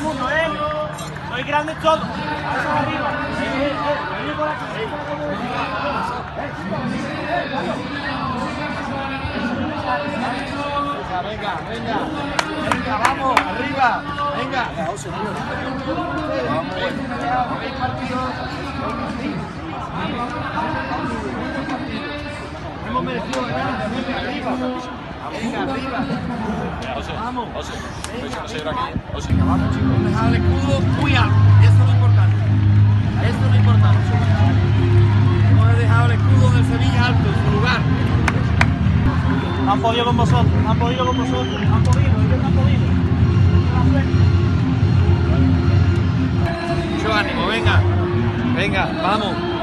todo mundo, ¿eh? Soy grande todos. Eso arriba. Eh, eh, eh. Venga, venga, venga. Venga, vamos, arriba. Venga. Vamos. Hemos merecido ganar. Arriba. Venga. Vamos. Venga, vamos, chicos. Hemos dejado el escudo muy alto. Eso es lo importante. Eso es lo importante. Hemos dejado el escudo del Sevilla alto en su lugar. Han podido con vosotros, han podido con vosotros, han podido, ellos han podido. Mucho ánimo, venga. Venga, vamos.